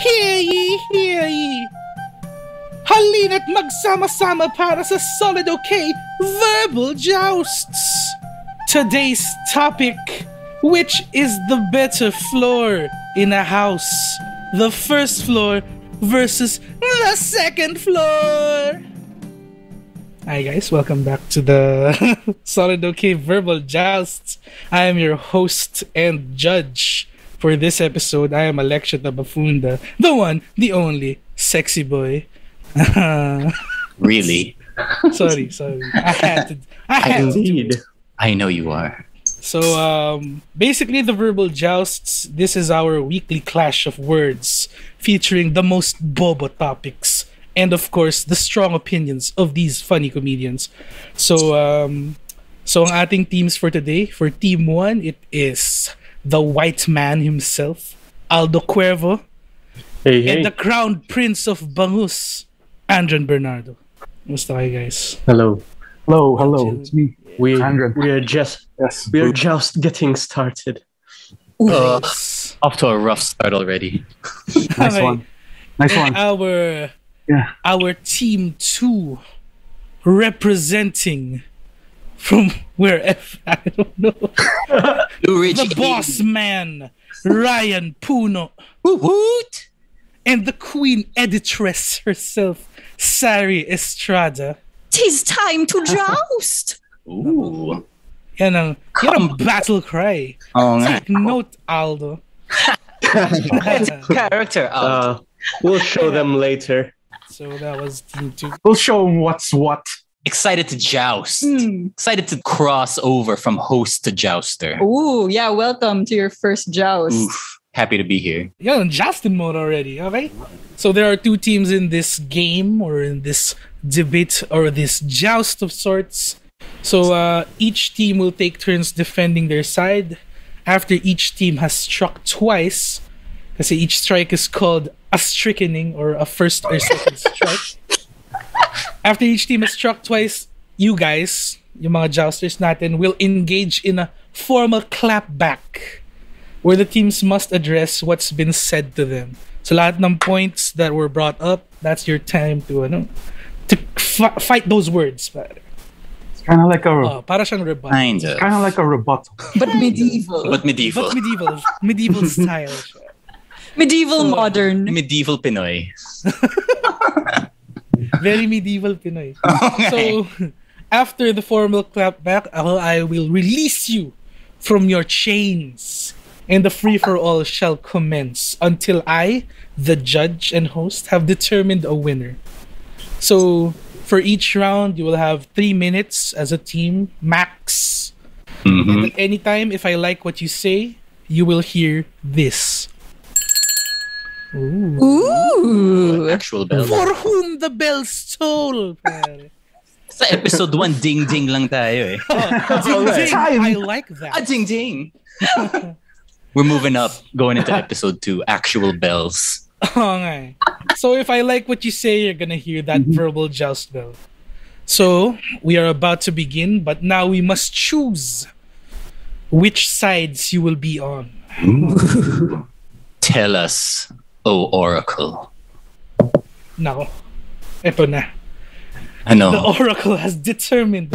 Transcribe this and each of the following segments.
Hear ye, hear ye! Halina't magsama-sama para sa Solid OK Verbal Jousts! Today's topic, which is the better floor in a house? The first floor versus the second floor! Hi guys, welcome back to the Solid OK Verbal Jousts. I am your host and judge for this episode. I am Alexio Tabafunda, the one, the only, sexy boy. Really? sorry, sorry. I had to. I had to. Indeed. I know you are. So, um, basically, the verbal jousts. This is our weekly clash of words, featuring the most bobo topics, and of course, the strong opinions of these funny comedians. So, um, so ang ating teams for today, for Team One, it is the white man himself, Aldo Cuervo, Hey, hey. and the crown prince of Bangus, Andren Bernardo. Musta kayo, guys? Hello. Hello, hello, it's me. We we are just Yes. we are just getting started. Uh, off to a rough start already. Nice Okay. one. Nice one. Our Yeah. our team two representing from wherever I don't know the boss man Ryan Puno Woot woot. and the queen editress herself Sari Estrada. Tis time to joust! Ooh. Yan ang, yan ang battle cry. Oh, nga. Take note, Aldo. Character out. Uh, we'll show them later. so that was team two. We'll show 'em what's what. Excited to joust. Hmm. Excited to cross over from host to jouster. Ooh, yeah, welcome to your first joust. Oof. Happy to be here. You're in Justin mode already, okay? So there are two teams in this game or in this debate or this joust of sorts. So uh, each team will take turns defending their side. After each team has struck twice, kasi each strike is called a strikening or a first or second strike. After each team has struck twice, you guys, yung mga jousters natin, will engage in a formal clapback where the teams must address what's been said to them. So lahat ng points that were brought up, that's your time to ano, to f- fight those words. Pare. It's kind of like a, Oh, para siyang rebuttal. Kind of. kind of like a rebuttal. But medieval. But medieval. But medieval, medieval style. siya. medieval modern. medieval Pinoy. Very medieval Pinoy. So after the formal clapback, I will release you from your chains. And the free for all shall commence until I, the judge and host, have determined a winner. So for each round, you will have three minutes as a team, max. Mhm. And at any time, if I like what you say, you will hear this. Ooh. Ooh. Actual bell. For whom the bells toll. Sa episode 1, ding-ding lang tayo eh. Ding, ding. Time. I like Ah, that. ding-ding. We're moving up, going into episode 2, actual bells. Oo nga eh. So if I like what you say, you're gonna hear that verbal joust bell. So we are about to begin, but now we must choose which sides you will be on. Tell us, O Oracle. Now, eto na. I know. The Oracle has determined.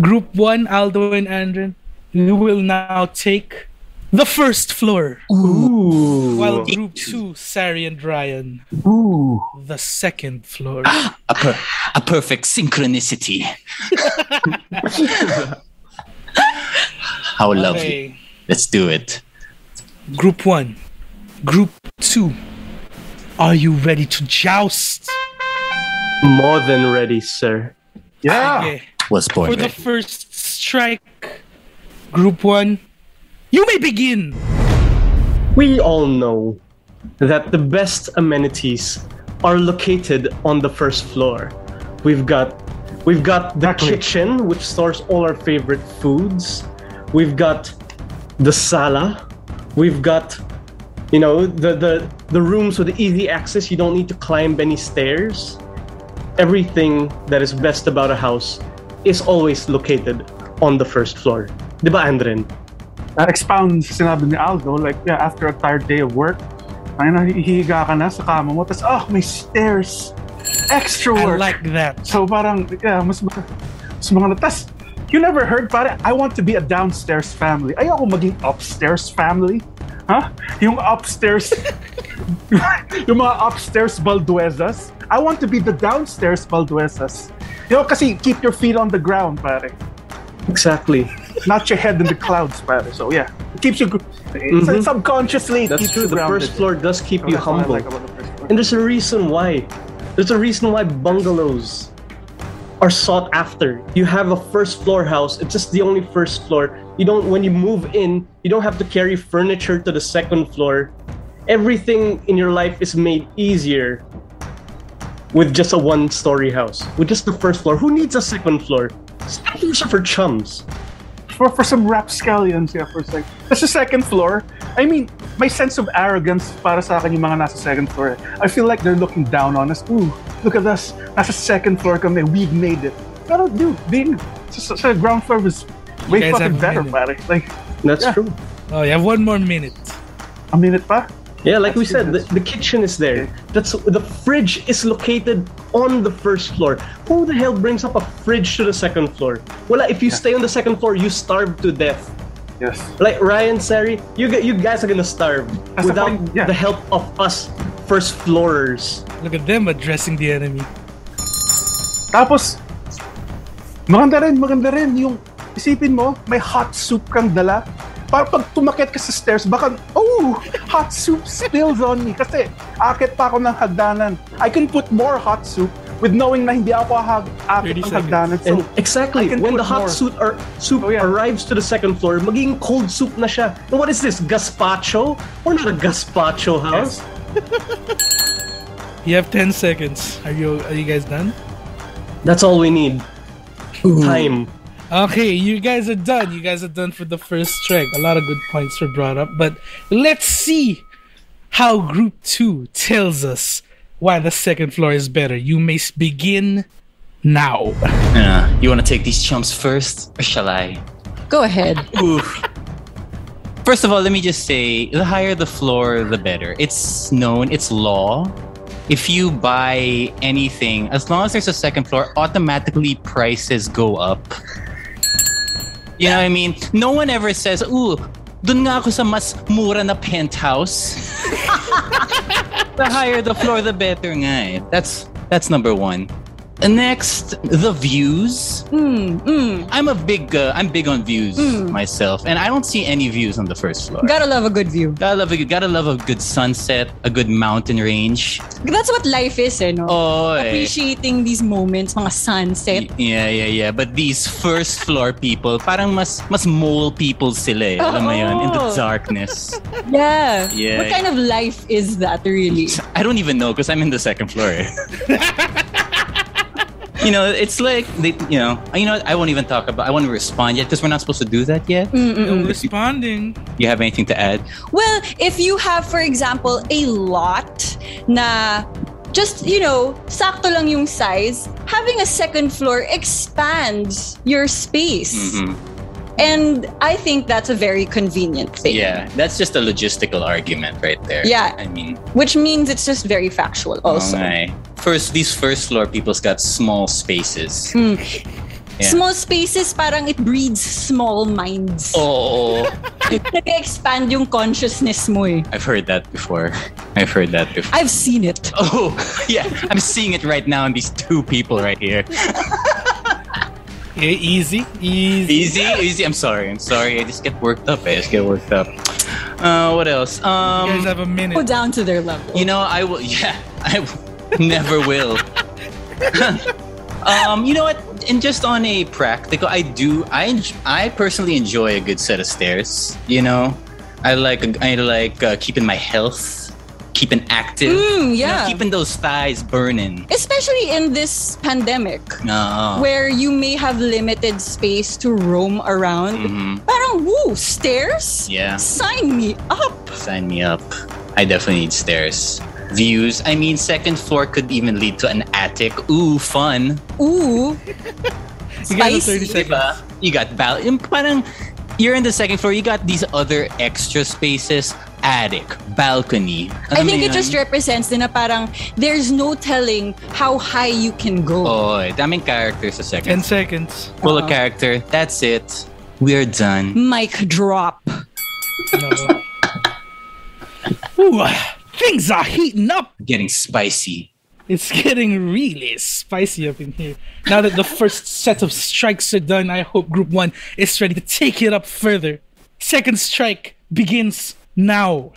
Group 1, Aldo and Andren, you will now take the first floor. Ooh. While Group 2, Sari and Ryan, Ooh. the second floor. Ah, a, per- a perfect synchronicity. How lovely. Okay. Let's do it. Group 1, Group 2, are you ready to joust? More than ready, sir. Yeah. Okay. Was born For the first strike, Group 1, you may begin. We all know that the best amenities are located on the first floor. We've got we've got the Exactly. kitchen which stores all our favorite foods. We've got the sala. We've got you know the the the rooms with easy access. You don't need to climb any stairs. Everything that is best about a house is always located on the first floor. Diba, Andren? uh, expound sa sinabi ni Aldo, like, yeah, after a tired day of work, ay na, hihiga ka na sa kama mo, tapos, oh, may stairs. Extra work! I like that. So parang, yeah, mas, ma- mas mga tas, you never heard, pare, I want to be a downstairs family. Ayoko maging upstairs family. Ha? Yung upstairs, yung mga upstairs balduezas. I want to be the downstairs balduezas. You know, kasi keep your feet on the ground, pare. Exactly. Not your head in the clouds, pare. So yeah, it keeps you, it's Mhm. subconsciously, That's keeps true. you The first floor does keep So you that's what I humble. like the. And there's a reason why. There's a reason why bungalows are sought after. You have a first floor house, it's just the only first floor. You don't when you move in, you don't have to carry furniture to the second floor. Everything in your life is made easier with just a one story house. With just the first floor. Who needs a second floor? Second are for chums. for for some rapscallions, yeah, for a second. That's the second floor. I mean, my sense of arrogance para sa akin yung mga nasa second floor. I feel like they're looking down on us. Ooh, look at us. Nasa second floor kami. We've made it. Pero dude, being sa, sa ground floor was way guys fucking better, minute. pare. Like, That's Yeah. true. Oh, you have one more minute. a minute pa? Yeah, like we said, the, the kitchen is there. That's the fridge is located on the first floor. Who the hell brings up a fridge to the second floor? Well, if you stay on the second floor, you starve to death. Yes. Like Ryan, Sari, you you guys are gonna starve That's without point, yeah. the help of us first floorers. Look at them addressing the enemy. Tapos, maganda rin, maganda rin yung isipin mo, may hot soup kang dala. Para pag tumakit ka sa stairs, baka, oh, hot soup spills on me. Kasi akit pa ako ng hagdanan. I can put more hot soup with knowing na hindi ako hag 30 akit ng hagdanan. So, And exactly when the hot more. soup or soup Oh, yeah. arrives to the second floor, maging cold soup na siya. And what is this? Gazpacho? We're not a gazpacho house. You have 10 seconds. Are you are you guys done? That's all we need. Time. Okay, you guys are done. You guys are done for the first track. A lot of good points were brought up, but let's see how Group 2 tells us why the second floor is better. You may begin now. Uh, you want to take these chumps first, or shall I? Go ahead. Oof. First of all, let me just say the higher the floor, the better. It's known, it's law. If you buy anything, as long as there's a second floor, automatically prices go up. You know what I mean? No one ever says, ooh, dun nga ako sa mas mura na penthouse. the higher the floor, the better nga eh. That's, that's number one. And next, the views. Mm, mm. I'm a big uh, I'm big on views Mm. myself, and I don't see any views on the first floor. Gotta love a good view. Gotta love a gotta love a good sunset, a good mountain range. That's what life is, eh, no? Oh, eh. Appreciating these moments, mga sunset. yeah, yeah, yeah. But these first floor people, parang mas mas mole people sila. Eh. Alam mo yun, in the darkness. Yeah. Yeah. What kind of life is that, really? I don't even know because I'm in the second floor. eh. you know, it's like they, you know, you know. I won't even talk about. I won't respond yet because we're not supposed to do that yet. Mm, mm, mm. No responding. You have anything to add? Well, if you have, for example, a lot na just, you know, sakto lang yung size, having a second floor expands your space. Mhm. And I think that's a very convenient thing. Yeah, that's just a logistical argument right there. Yeah. I mean, Which means it's just very factual also. okay. First, these first floor people's got small spaces. Hmm. Yeah. Small spaces, parang it breeds small minds. Oh, Nag-expand yung consciousness mo eh. I've heard that before. I've heard that before. I've seen it. Oh, yeah, I'm seeing it right now in these two people right here. Okay, easy, easy. Easy, easy. I'm sorry. I'm sorry. I just get worked up. I just get worked up. Uh, what else? You guys Um, have a minute. Go down to their level. you know, I will. Yeah, I w- never will. um, you know what? And just on a practical, I do. I I personally enjoy a good set of stairs. You know, I like I like uh, keeping my health, keeping active, Mm, you know, yeah. keeping those thighs burning. Especially in this pandemic. No. where you may have limited space to roam around. Mhm. Parang, woo, stairs? Yeah. Sign me up. Sign me up. I definitely need stairs. Views. I mean, second floor could even lead to an attic. Ooh, fun. Ooh. You guys have 30 spicy. seconds. Diba? You got bal- yung parang you're in the second floor. You got these other extra spaces, attic, balcony. I think it just represents din na parang there's no telling how high you can go. Oh, daming characters sa second. 10 seconds. Full of character. That's it. We're done. Mic drop. No. Ooh, things are heating up. Getting spicy. It's getting really spicy up in here. Now that the first set of strikes are done, I hope Group 1 is ready to take it up further. Second strike begins now.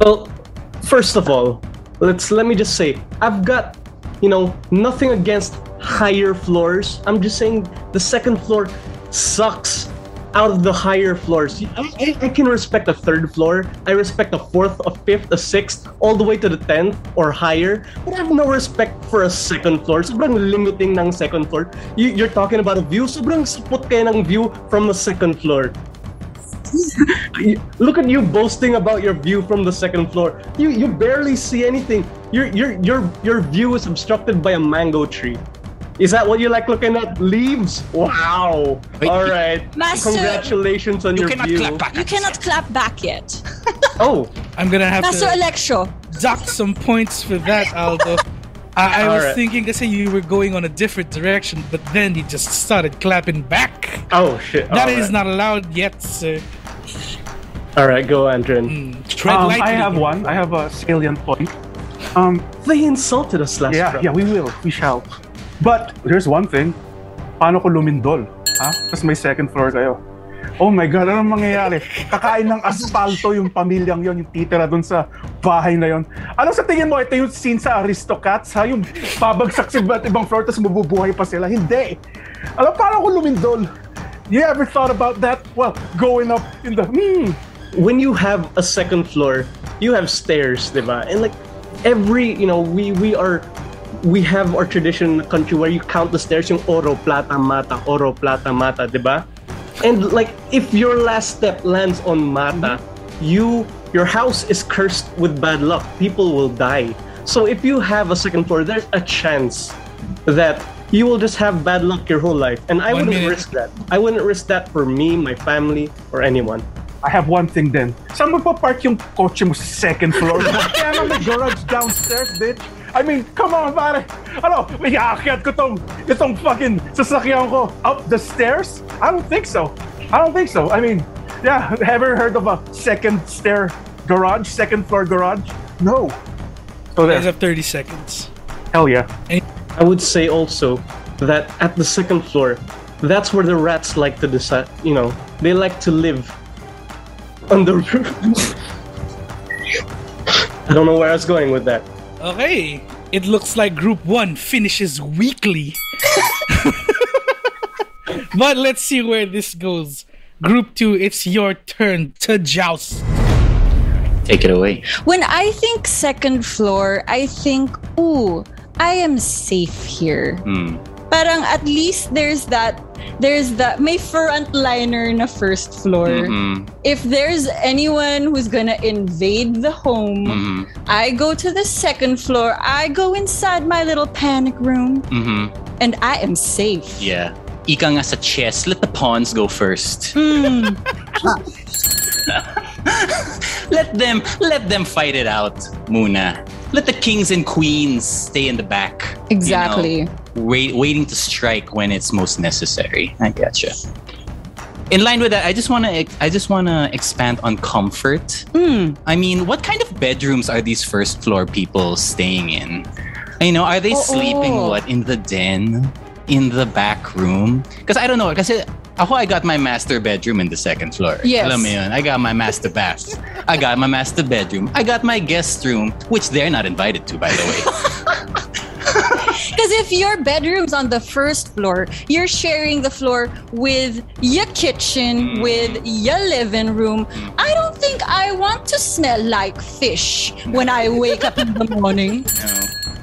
Well, first of all, let's let me just say I've got, you know, nothing against higher floors. I'm just saying the second floor sucks out of the higher floors. I, I, can respect a third floor. I respect a fourth, a fifth, a sixth, all the way to the tenth or higher. But I have no respect for a second floor. Sobrang limiting ng second floor. You, you're talking about a view. Sobrang sapot kayo ng view from the second floor. You- Look at you boasting about your view from the second floor. You you barely see anything. Your your your your view is obstructed by a mango tree. Is that what you like looking at? Leaves? Wow. Wait, All right. Master- Congratulations on You your cannot view. clap back. You cannot clap back yet. Oh, I'm gonna have Master to Alexio. dock some points for that, Aldo. I, I was Alright. thinking kasi you were going on a different direction, but then you just started clapping back. oh shit. That All is right. not allowed yet, sir. All right, go, Andren. Tread Um. I have one. I have a salient point. Um, They insulted us last yeah, round. yeah, we will. We shall. But here's one thing. Paano ko lumindol? Ha? Tapos may second floor kayo. Oh my God, anong mangyayari? Kakain ng asfalto yung pamilyang yon, yung titira dun sa bahay na yon. Ano sa tingin mo? Ito yung scene sa Aristocats, ha? Yung babagsak sa iba't ibang floor tapos mabubuhay pa sila. Hindi! Alam, paano ko lumindol? You ever thought about that? Well, going up in the... Hmm, when you have a second floor, you have stairs, diba? And like every, you know, we we are we have our tradition in the country where you count the stairs yung oro, plata, mata, oro, plata, mata, diba? And like if your last step lands on mata, you your house is cursed with bad luck. People will die. So if you have a second floor, there's a chance that you will just have bad luck your whole life. And I One wouldn't minute. risk that. I wouldn't risk that for me, my family, or anyone. I have one thing then. Saan magpa-park yung kotse mo sa second floor? Kaya nga may garage downstairs, bitch. I mean, come on, pare. Ano, may aakyat ko tong, itong fucking sasakyan ko up the stairs? I don't think so. I don't think so. I mean, yeah, ever heard of a second stair garage, second floor garage? No. So You guys there. have 30 seconds. Hell yeah. I would say also that at the second floor, that's where the rats like to decide. You know, they like to live on the roof. I don't know where I was going with that. Okay. It looks like Group 1 finishes weakly. but let's see where this goes. Group 2, it's your turn to joust. Take it away. When I think second floor, I think, ooh, I am safe here. Hmm. Parang at least there's that, there's that, may frontliner na first floor. Mhm. If there's anyone who's gonna invade the home, Mhm. I go to the second floor, I go inside my little panic room, Mhm. and I am safe. Yeah. Ika nga sa chess, let the pawns go first. Hmm. let them let them fight it out, Muna. Let the kings and queens stay in the back. you know, Exactly. wait, waiting to strike when it's most necessary. I gotcha. In line with that, I just wanna I just wanna expand on comfort. Hmm. I mean, what kind of bedrooms are these first floor people staying in? You know, are they Oo. sleeping what in the den, in the back room? Because I don't know. Kasi ako, I got my master bedroom in the second floor. Yes. Alam mo yun, I got my master bath. I got my master bedroom. I got my guest room, which they're not invited to, by the way. Because if your bedroom's on the first floor, you're sharing the floor with your kitchen, mm. with your living room. Mm. I don't think I want to smell like fish when I wake up in the morning.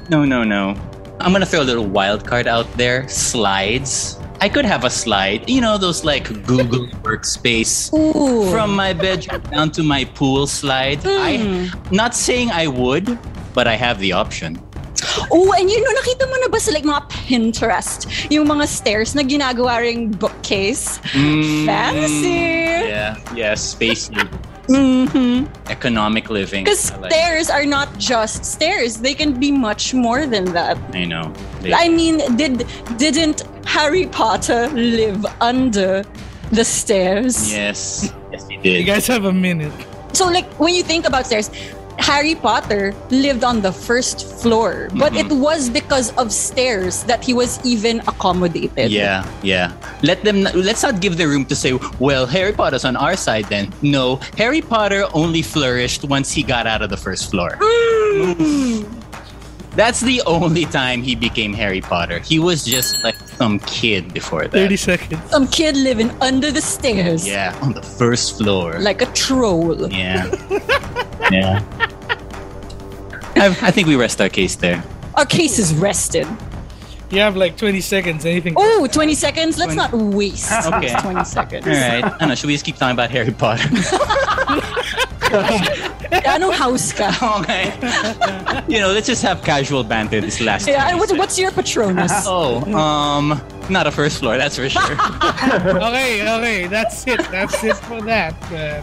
No, no, no. I'm gonna throw a little wild card out there. Slides. I could have a slide. You know those like Google Workspace. Ooh. From my bedroom down to my pool slide. I not saying I would, but I have the option. Oh, and you know, nakita mo na ba sa like mga Pinterest, yung mga stairs na ginagawa ring bookcase? Mm, Fancy. Yeah, yeah, space living, Mm-hmm. economic living. Because like- stairs are not just stairs; they can be much more than that. I know. They- I mean, did didn't Harry Potter live under the stairs? yes, yes, he did. You guys have a minute. So, like, when you think about stairs, Harry Potter lived on the first floor, but it mm-hmm. was because of stairs that he was even accommodated. Yeah, yeah. Let them. Let's not give the room to say, "Well, Harry Potter's on our side." Then no, Harry Potter only flourished once he got out of the first floor. That's the only time he became Harry Potter. He was just like some kid before that. 30 seconds. Some kid living under the stairs. Yeah, on the first floor. Like a troll. yeah, yeah. I, I think we rest our case there. Our case is rested. You have like 20 seconds. Anything? Oh, 20 seconds? Let's not waste Okay. 20 seconds. All right. I don't know. Should we just keep talking about Harry Potter? Anong house ka? okay. you know, let's just have casual banter this last. Yeah, and what, what's your Patronus? Oh, um, not a first floor, that's for sure. Okay, okay. That's it. That's it for that. Uh,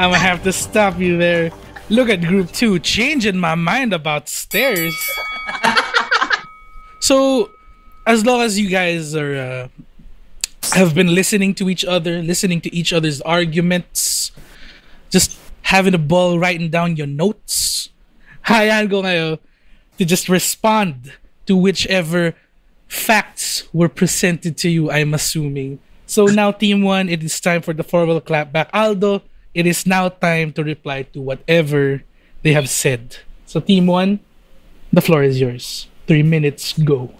I'm gonna have to stop you there. Look at group two, changing my mind about stairs. so, as long as you guys are uh, have been listening to each other, listening to each other's arguments, just having a ball writing down your notes, hayaan ko ngayon to just respond to whichever facts were presented to you, I'm assuming. So now, Team 1, it is time for the formal clapback. Aldo, it is now time to reply to whatever they have said. So, Team 1, the floor is yours. Three minutes, go.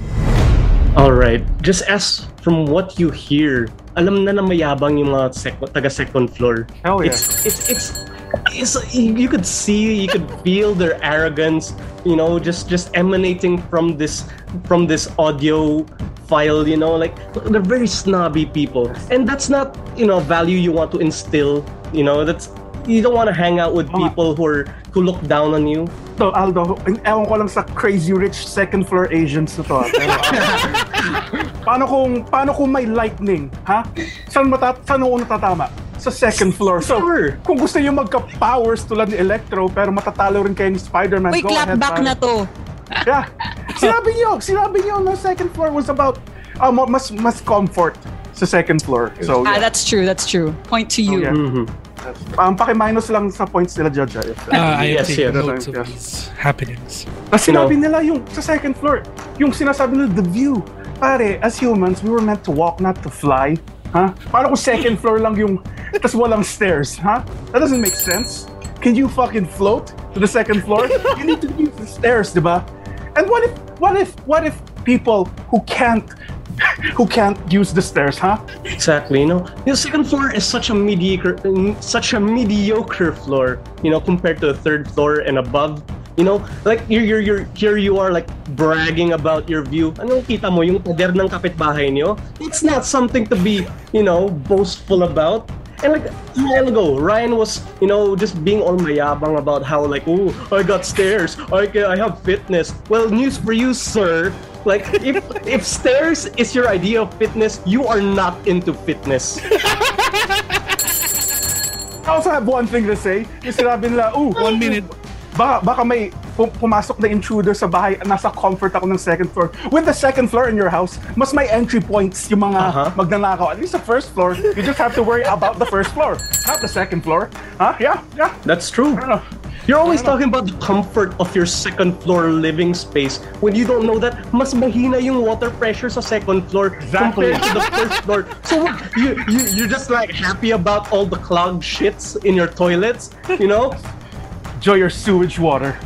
All right. Just as from what you hear, alam na na mayabang yung mga taga second floor. Hell yeah. It's it's it's it's you could see, you could feel their arrogance, you know, just just emanating from this from this audio file, you know, like they're very snobby people. And that's not, you know, value you want to instill, you know, that's you don't want to hang out with people who are who look down on you. To, Aldo, ewan ko lang sa crazy rich second floor Asians na to. ah. Pero, ah, paano kung paano kung may lightning, ha? Saan mata saan ako natatama? Sa second floor. So, Sure. kung gusto niyo magka-powers tulad ni Electro pero matatalo rin kayo ni Spider-Man, Uy, go clap ahead. back pare. na to. Yeah. Sinabi niyo, sinabi niyo na second floor was about uh, mas mas comfort sa second floor. So, Ah, yeah. that's true, that's true. Point to you. yeah. Mhm. Um, paki-minus lang sa points nila, Judge. ah, if- Uh, I Yes, taking yes. notes of these happenings. Tapos sinabi nila yung sa second floor, yung sinasabi nila, the view. Pare, as humans, we were meant to walk, not to fly. Ha? Paano kung second floor lang yung, tas walang stairs, ha? That doesn't make sense. Can you fucking float to the second floor? you need to use the stairs, di ba? And what if, what if, what if people who can't, who can't use the stairs, huh? Exactly, you know, the second floor is such a mediocre, mm, such a mediocre floor, you know, compared to the third floor and above. You know, like you're, you're, you're here you are like bragging about your view. Anong kita mo yung pader ng kapitbahay niyo? It's not something to be, you know, boastful about. And like a while ago, Ryan was, you know, just being all mayabang about how like, oh, I got stairs, I I have fitness. Well, news for you, sir. Like, if if stairs is your idea of fitness, you are not into fitness. I also have one thing to say. Yung sinabi nila, ooh, One minute. baka, baka may pu- pumasok na intruder sa bahay nasa comfort ako ng second floor. With the second floor in your house, mas may entry points yung mga Uh-huh. magnanakaw. At least the first floor, you just have to worry about the first floor, not the second floor. Huh? Yeah, yeah. That's true. I don't know. You're always talking about the comfort of your second floor living space when you don't know that mas mahina yung water pressure sa second floor Exactly. compared to the first floor. So what, you, you you're just like happy about all the clogged shits in your toilets, you know? Enjoy your sewage water.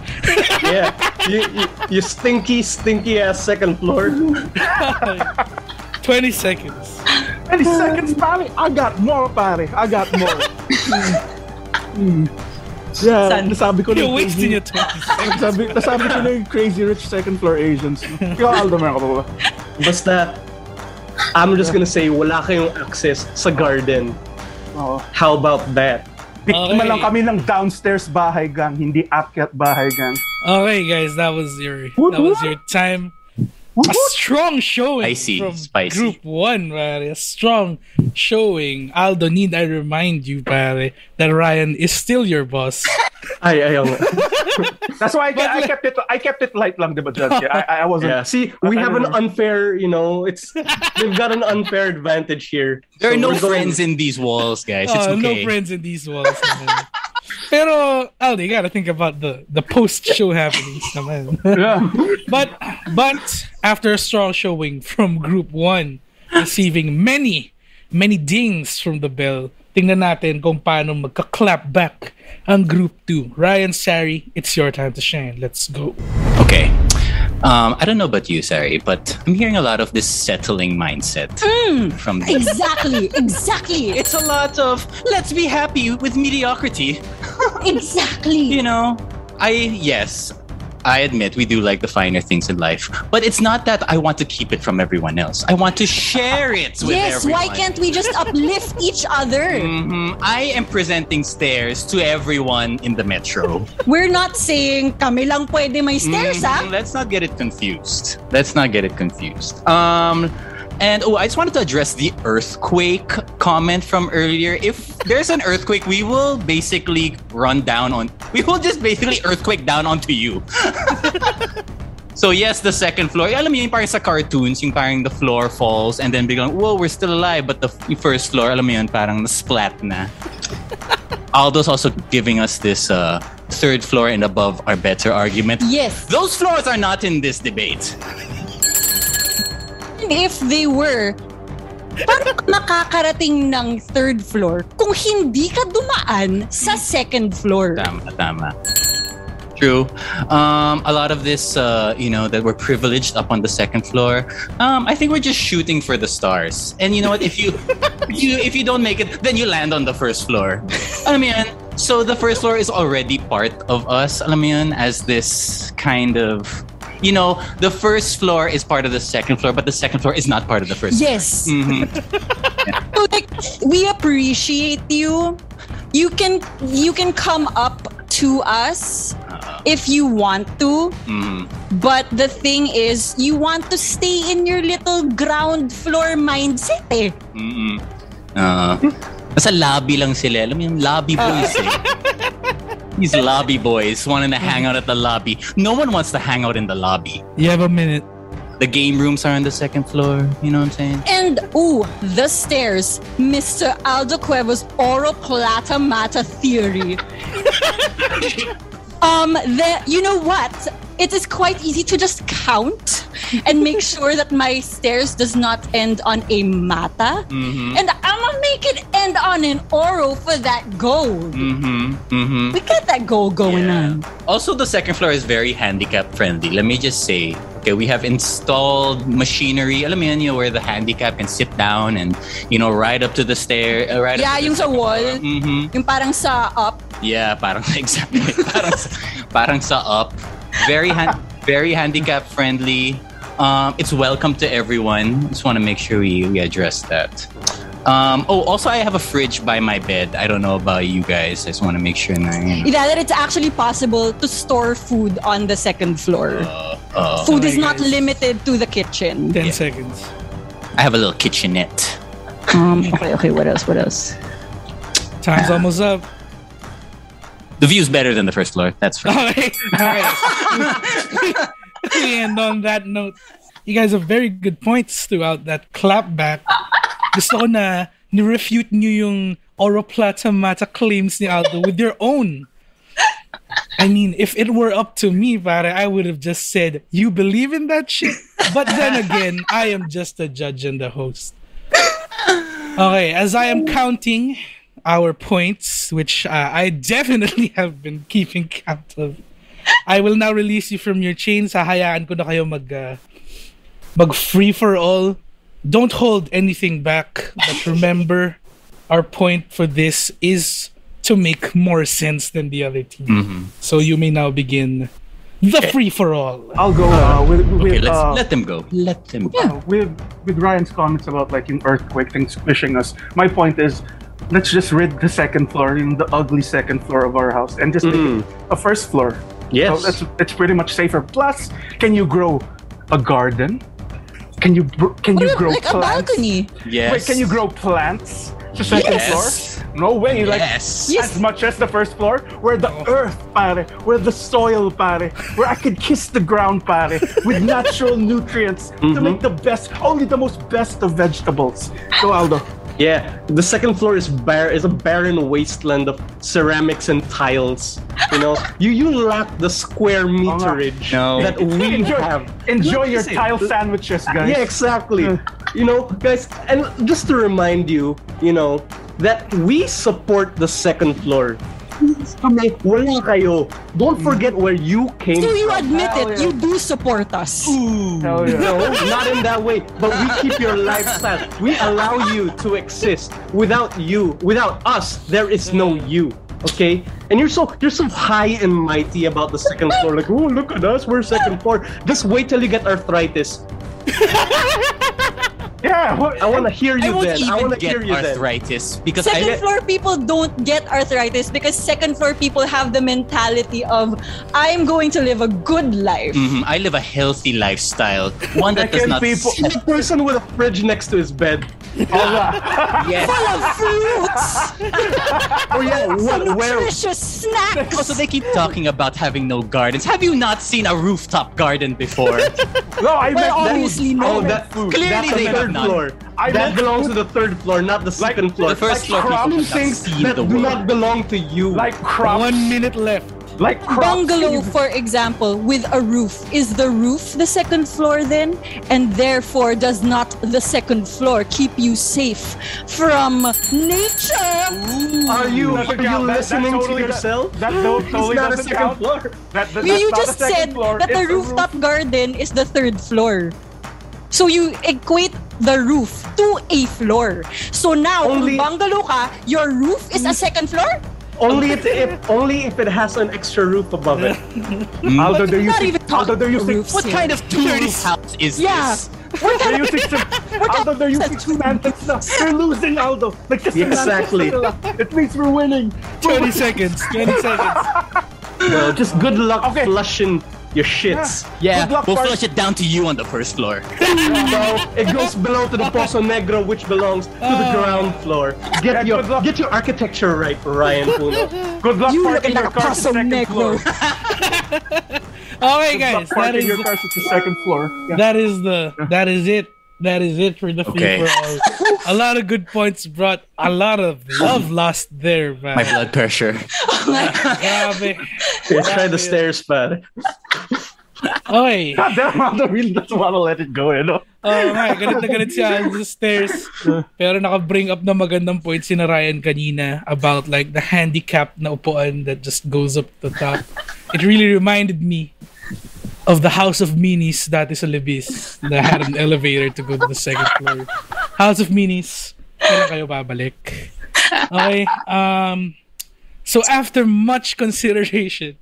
Yeah. You, you, you stinky, stinky ass second floor. 20 seconds. 20 seconds, pare? I got more, pare. I got more. Mm. Yeah, San? nasabi ko na You're yung wasting crazy- your 20 seconds. Nasabi, nasabi ko na yung crazy rich second floor Asians. Ikaw, Aldo, meron ka pa ba? Basta, I'm just gonna say, wala kayong access sa garden. Oo. How about that? Biktima Okay. lang kami ng downstairs bahay gang, hindi akyat bahay gang. Okay, guys, that was your Whoop, that was your time. Whoop, A strong showing Spicy, from spicy. Group One, pare. A strong showing. Aldo, need I remind you, pare, that Ryan is still your boss. Ay, ayaw nga. That's why I, ke- I kept it. I kept it light lang, diba, Judge? I, I wasn't. Yeah. See, we have an unfair, you know, it's we've got an unfair advantage here. There are no we're going- friends in these walls, guys. It's Oh, okay. No friends in these walls. Pero, Aldo, you gotta think about the, the post-show happenings naman. Yeah. But but after a strong showing from Group 1, receiving many, many dings from the bell, tingnan natin kung paano magka-clap back ang Group 2. Ryan Sari, it's your time to shine. Let's go. Okay. Um, I don't know about you, Sari, but I'm hearing a lot of this settling mindset from the Exactly, exactly, It's a lot of let's be happy with mediocrity. exactly. You know, I yes, I admit we do like the finer things in life, but it's not that I want to keep it from everyone else. I want to share it with Yes, everyone. why can't we just uplift each other? Mhm. I am presenting stairs to everyone in the metro. We're not saying kami lang pwede may stairs, ah. Mhm. Let's not get it confused. Let's not get it confused. Um, and oh, I just wanted to address the earthquake comment from earlier. If there's an earthquake, we will basically run down on. We will just basically earthquake down onto you. So yes, the second floor. Alam mo yun, parang sa cartoons, yung parang the floor falls and then biglang, whoa, we're still alive. But the first floor, alam mo yun, parang splat na. Aldo's also giving us this uh, third floor and above are better argument. Yes. Those floors are not in this debate. And if they were, paano ka nakakarating ng third floor kung hindi ka dumaan sa second floor? Tama, tama. True. Um, a lot of this, uh, you know, that we're privileged up on the second floor. Um, I think we're just shooting for the stars. And you know what? If you, you, if you don't make it, then you land on the first floor. Alam mo yun? So the first floor is already part of us. Alam mo yun? As this kind of, you know, the first floor is part of the second floor, but the second floor is not part of the first. Yes. Mhm. So like we appreciate you. You can you can come up to us if you want to. Mhm. But the thing is, you want to stay in your little ground floor mindset eh. Mm-mm. Uh, nasa lobby lang sila. Alam mo yung lobby boys eh. These lobby boys wanting to hang out at the lobby. No one wants to hang out in the lobby. You have a minute. The game rooms are on the second floor. You know what I'm saying? And ooh, the stairs, Mr. Aldo Cuervo's Oro Plata Mata theory. um, the you know what? It is quite easy to just count and make sure that my stairs does not end on a mata. Mm-hmm. And I'm gonna make it end on an oro for that gold. Mm-hmm. Mm-hmm. We got that gold going on. Also, the second floor is very handicap friendly. Let me just say, okay, we have installed machinery. Alam mo yun, you know, where the handicap can sit down and, you know, ride up to the stair. Uh, right Yeah, yung sa wall, Mm-hmm. yung parang sa up. Yeah, parang exactly. parang parang sa up. Very han- very handicap friendly. Um, it's welcome to everyone. Just want to make sure we, we address that. Um, oh, also I have a fridge by my bed. I don't know about you guys. I just want to make sure na yun. Yeah, that it's actually possible to store food on the second floor. Uh, food Oh is not goodness. limited to the kitchen. 10 Yeah. seconds. I have a little kitchenette. Um, okay, okay, what else? What else? Time's almost up. The view's better than the first floor. That's for Okay. Alright. and on that note, you guys have very good points throughout that clapback. Gusto na ni-refute nyo yung Oro Plata Mata claims ni Aldo with your own. I mean, if it were up to me, pare, I would have just said, you believe in that shit? But then again, I am just a judge and a host. Okay, as I am counting our points, which uh, I definitely have been keeping count of, I will now release you from your chains. Hahayaan ko na kayo mag, uh, mag free for all. Don't hold anything back. But remember, our point for this is to make more sense than the other team. So you may now begin the free for all. I'll go uh, with with, Okay, let's uh, let them go. Let them go. uh, with with Ryan's comments about like an earthquake things squishing us. My point is, let's just rid the second floor, in the ugly second floor of our house, and just make it a first floor. Yes. So it's, it's pretty much safer. Plus, can you grow a garden? Can you can you What if, grow like a balcony. Yes. Wait, can you grow plants to second Yes. floor? No way. Like Yes. Yes. as much as the first floor, where the oh. earth, pare, where the soil, pare, where I could kiss the ground, pare, with natural nutrients to mm-hmm. make the best, only the most best of vegetables. So Aldo, Yeah, the second floor is bare is a barren wasteland of ceramics and tiles. You know, you you lack the square meterage No. that we enjoy, have. enjoy Look, your listen, tile sandwiches, guys. Yeah, exactly. you know, guys, and just to remind you, you know, that we support the second floor. Kami, wala kayo. Don't forget where you came So you from. admit Hell it. yeah. You do support us. Hell yeah. No, not in that way. But we keep your lifestyle. We allow you to exist. Without you, without us, there is no you. Okay? And you're so you're so high and mighty about the second floor. Like, oh look at us, we're second floor. Just wait till you get arthritis. Yeah, what, I wanna hear I you won't then. I even wanna get hear you then. arthritis because Second I floor people don't get arthritis because second floor people have the mentality of I'm going to live a good life. Mhm, I live a healthy lifestyle, one that does Second not. people- The person with a fridge next to his bed. Yes. Full of fruits, Oh yeah, what, where? nutritious snacks. Also, they keep talking about having no gardens. Have you not seen a rooftop garden before? no, I Well, meant obviously Oh, no. that Clearly That's they the have third none. floor. I that meant- belongs to the third floor, not the second floor. the first floor Like people crops, have things that the do not belong to you. like crops. One minute left. Like crops. Bungalow, for example, with a roof. Is the roof the second floor then? And therefore, does not the second floor keep you safe from nature? Are you are you count. That- that listening totally to yourself? that to- totally it's not a doesn't second count. floor. That, that, You, that's you not just the said floor, that the it's a rooftop roof. garden is the third floor. So you equate the roof to a floor. So now, Only- bungalow ka, your roof is a mm. second floor? Only if, if only if it has an extra roof above it. Mm. Aldo, they're Not using, even Aldo, talking they're using, what here. kind of two-roof house is Yeah. this? they're using, sem- Aldo, they're using semantics now. They're losing, Aldo. Like the semantics Exactly. nila. It means we're winning. 20 seconds. 20 seconds. Well, just good luck Okay. flushing your shits. Yeah, Good luck, we'll flush it down to you on the first floor. No, it goes below to the Pozo Negro, which belongs to the oh. ground floor. Yeah, Get your get your architecture right, Ryan Puno. Good luck You parking looking like your a car to Paso second Negro. floor. Oh, okay, Good luck guys. That parking is your cars to the second floor. Yeah. that is the that is it. That is it for the free Okay. for all. A lot of good points brought. A lot of love lost there, man. My blood pressure. Grabe. Here, try the stairs, pad. Okay. God damn, Aldo really doesn't want to let it go, you know? Oh, Oo nga, galit na galit siya on the stairs. Pero naka-bring up na magandang point si na Ryan kanina about like the handicap na upuan that just goes up the top. It really reminded me of the House of Minis that is sa Libis that had an elevator to go to the second floor. House of Minis, kailan kayo babalik? Okay, um, so after much consideration,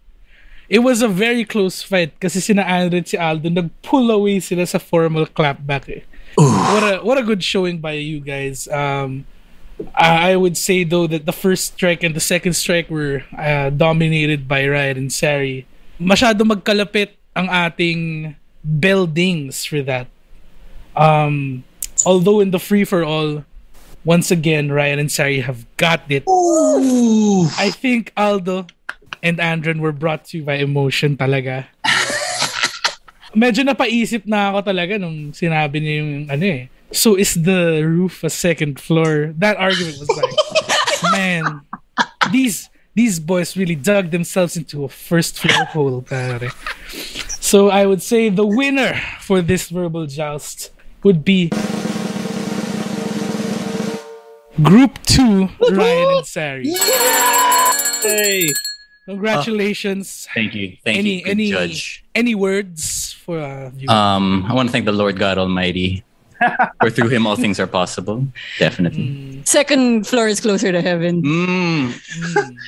it was a very close fight kasi sina Andre at si Aldo nag-pull away sila sa formal clapback eh. What a what a good showing by you guys. Um I I would say though that the first strike and the second strike were uh, dominated by Ryan and Sari. Masyado magkalapit ang ating buildings for that. Um although in the free for all once again Ryan and Sari have got it. I think Aldo and Andren were brought to you by emotion talaga. Medyo napaisip na ako talaga nung sinabi niya yung ano eh. So is the roof a second floor? That argument was like, man, these these boys really dug themselves into a first floor hole, pare. So I would say the winner for this verbal joust would be Group 2, Ryan and Sari. Hey! Congratulations. Thank you. Thank any you, good any judge. any words for uh, you? Um, I want to thank the Lord God Almighty. For through him all things are possible. Definitely. Second floor is closer to heaven. Mm.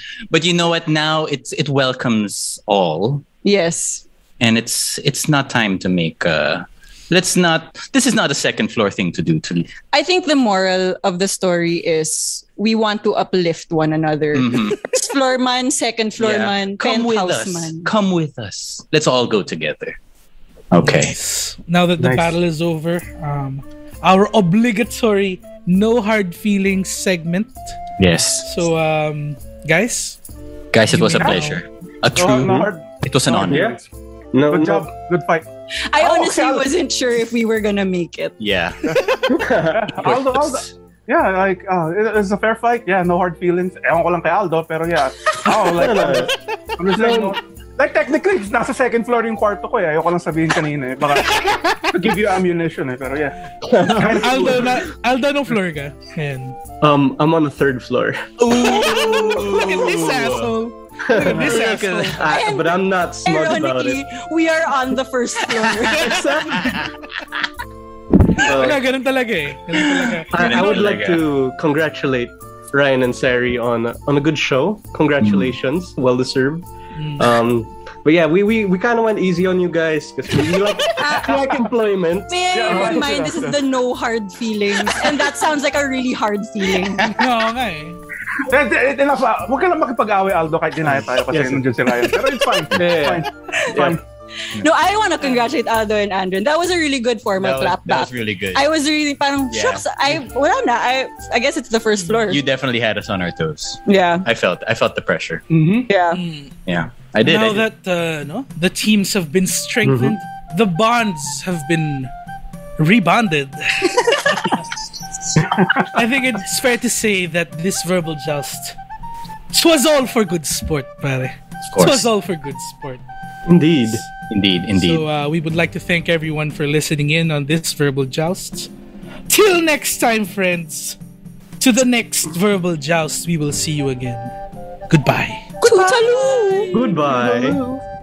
But you know what? Now it's it welcomes all, Yes. And it's it's not time to make. Uh, let's not. This is not a second floor thing to do. To I think the moral of the story is we want to uplift one another. Mhm. First floor man, second floor Yeah. man, Come with us. man. Come with us. Let's all go together. Okay. Nice. Now that the Nice. battle is over, um, our obligatory no hard feelings segment. Yes. So, um, guys, Guys, it was a Now. pleasure. A true. no hard, It was an honor. feelings. No, Good no. job. Good fight. I Oh, honestly okay. wasn't sure if we were gonna make it. Yeah. Aldo, Aldo, yeah, like, uh, it, it's a fair fight. Yeah, no hard feelings. Ewan ko lang kay Aldo, pero yeah. Oh, like, No, no. I'm just saying, no, like, technically, it's nasa second floor yung kwarto ko eh. Ayoko lang sabihin kanina eh. Baka to give you ammunition eh, pero yeah. Aldo, na, Aldo, no floor ka. Ayan. Um, I'm on the third floor. Ooh! Look at this asshole. Look at this. I- but I'm not smart about Ironically, it. we are on the first floor. Uh, Wala, ganun talaga eh. Ganun talaga. I, I would like to congratulate Ryan and Sari on on a good show. Congratulations, well deserved. Mm. Um, but yeah, we we, we kind of went easy on you guys because we like we like employment. May I remind, this is the no hard feelings. And that sounds like a really hard feeling. no, nga eh, enough, ah. Huwag ka lang makipag-away, Aldo, kahit dinaya tayo kasi Yes. nandiyan si Ryan. Pero it's fine. It's Yeah. fine. It's fine. No, I want to congratulate Aldo and Andren. That was a really good formal That was, clap that was really good. I was really parang Yeah. shucks. I wala na. I I guess it's the first floor. you definitely had us on our toes. yeah. I felt I felt the pressure. Mhm. Yeah. Mm. Yeah. I did. now I did. that uh, no, the teams have been strengthened, the bonds have been rebonded. I think it's fair to say that this verbal joust was all for good sport, pare. of It was all for good sport. Indeed. Indeed, indeed. So uh, we would like to thank everyone for listening in on this verbal joust. Till next time, friends. To the next verbal joust, we will see you again. Goodbye. Toodaloo! Goodbye.